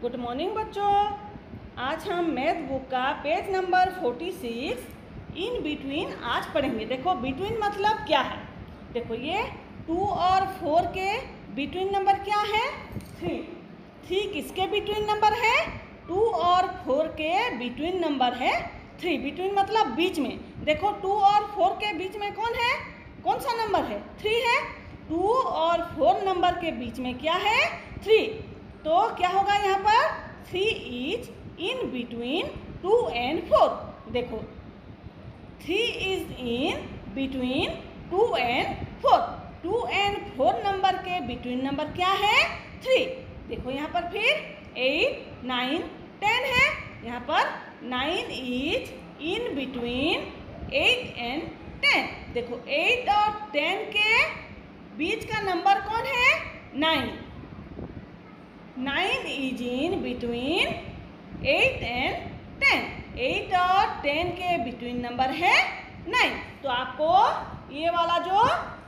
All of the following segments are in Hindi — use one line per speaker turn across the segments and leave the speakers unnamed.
गुड मॉर्निंग बच्चों। आज हम मैथ बुक का पेज नंबर 46 इन बिटवीन आज पढ़ेंगे। देखो बिटवीन मतलब क्या है? देखो, ये टू और फोर के बिटवीन नंबर क्या है? थ्री थ्री किसके बिटवीन नंबर है? टू और फोर के बिटवीन नंबर है थ्री बिटवीन मतलब बीच में। देखो टू और फोर के बीच में कौन है? कौन सा नंबर है? थ्री है। टू और फोर नंबर के बीच में क्या है? थ्री तो क्या होगा यहाँ पर? Three is in between two and four देखो three is in between two and four two and four number के बिटवीन नंबर क्या है? थ्री देखो यहाँ पर फिर एट नाइन टेन है। यहाँ पर nine is in between eight and ten देखो एट और टेन के बीच का नंबर कौन है? Nine nine is in between eight and ten eight और टेन के बिटवीन नंबर है नाइन तो आपको ये वाला जो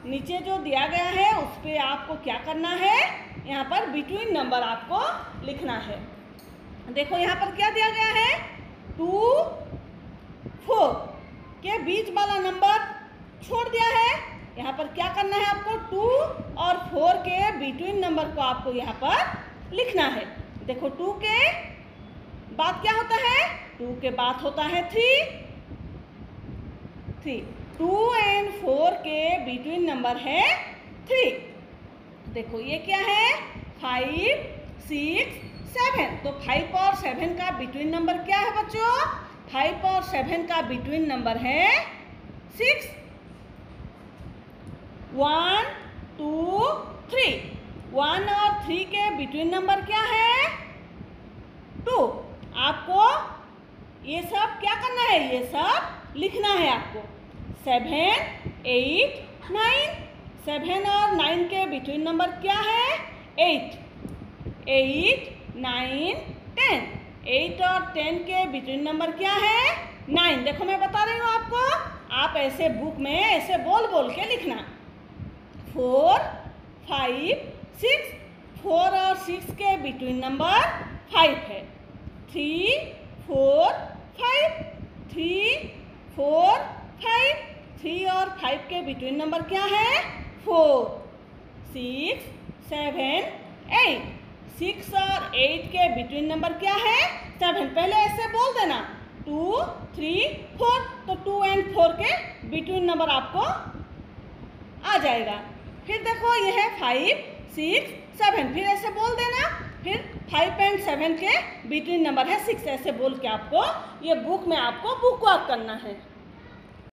नीचे जो दिया गया है, उस पर आपको क्या करना है? यहाँ पर बिटवीन नंबर आपको लिखना है। देखो यहाँ पर क्या दिया गया है? टू फोर के बीच वाला नंबर छोड़ दिया है। यहाँ पर क्या करना है आपको? टू और फोर के बिटवीन नंबर को आपको यहाँ पर लिखना है। देखो टू के बाद क्या होता है? टू के बाद होता है three three two and four के बिटवीन नंबर है थ्री देखो, ये क्या है? फाइव सिक्स सेवन तो फाइव और सेवन का बिटवीन नंबर क्या है बच्चों? फाइव और सेवन का बिटवीन नंबर है six one two three one और थ्री के बिटवीन नंबर क्या है? टू आपको ये सब क्या करना है? ये सब लिखना है आपको. सेवन एट नाइन सेवन और नाइन के बिटवीन नंबर क्या है? Eight eight nine ten eight और टेन के बिटवीन नंबर क्या है? नाइन देखो मैं बता रही हूँ आपको, आप ऐसे बुक में ऐसे बोल बोल के लिखना. फोर फाइव सिक्स फोर और सिक्स के बिटवीन नंबर फाइव है। Three, four, five, three, four, five, three और फाइव के बिटवीन नंबर क्या है? Four, six, seven, eight. Six और एट के बिटवीन नंबर क्या है? सेवन। पहले ऐसे बोल देना। Two, three, four. तो टू एंड फोर के बिटवीन नंबर आपको आ जाएगा। फिर देखो, यह है फाइव। Six, seven. फिर ऐसे बोल देना। फिर फाइव पॉइंट सेवन के बिटवीन नंबर है सिक्स ऐसे बोल के आपको, ये बुक में आपको बुक वर्क करना है।